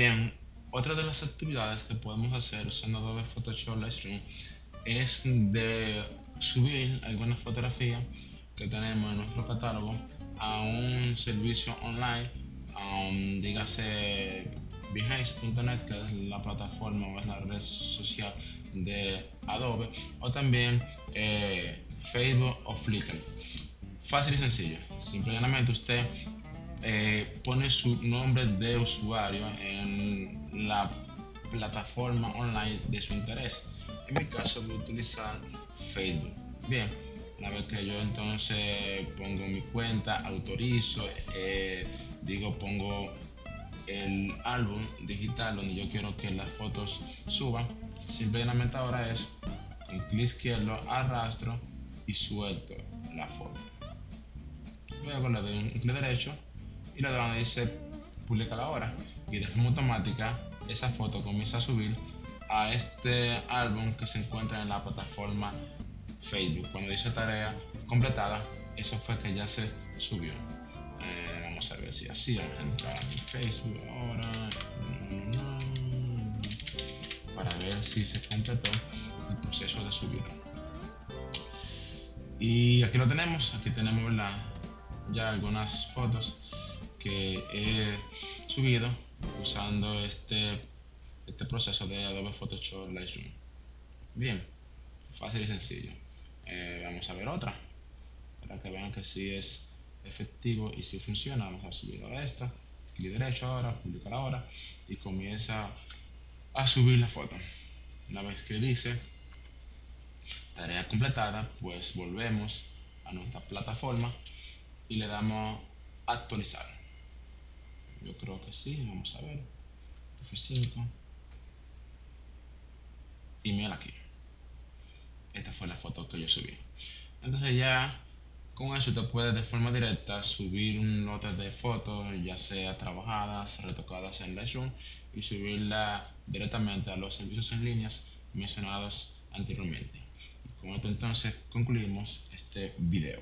Bien, otra de las actividades que podemos hacer usando Adobe Photoshop Lightroom es de subir alguna fotografía que tenemos en nuestro catálogo a un servicio online, um, dígase Behance.net, que es la plataforma o es la red social de Adobe, o también eh, Facebook o Flickr. Fácil y sencillo. Simplemente usted eh, pone su nombre de usuario en la plataforma online de su interés. En mi caso voy a utilizar Facebook. Bien, una vez que yo entonces pongo mi cuenta, autorizo, eh, digo pongo el álbum digital donde yo quiero que las fotos suban, simplemente ahora es con clic izquierdo arrastro y suelto la foto. Luego le doy un clic derecho y le doy donde dice publica la hora y de forma automática esa foto comienza a subir a este álbum que se encuentra en la plataforma Facebook. Cuando dice tarea completada, eso fue que ya se subió. Eh, vamos a ver si así, vamos a Facebook ahora para ver si se completó el proceso de subir. Y aquí lo tenemos, aquí tenemos ya algunas fotos que he subido usando este, este proceso de Adobe Photoshop Lightroom. Bien, fácil y sencillo. Eh, vamos a ver otra para que vean que sí es efectivo y si funciona. Vamos a subir a esta, clic derecho ahora, publicar ahora y comienza a subir la foto. Una vez que dice tarea completada, pues volvemos a nuestra plataforma y le damos actualizar. Yo creo que sí, vamos a ver. F5. Y mira aquí. Esta fue la foto que yo subí. Entonces ya con eso te puedes de forma directa subir un lote de fotos, ya sea trabajadas, retocadas en Lightroom y subirla directamente a los servicios en líneas mencionados anteriormente. Con esto entonces concluimos este video.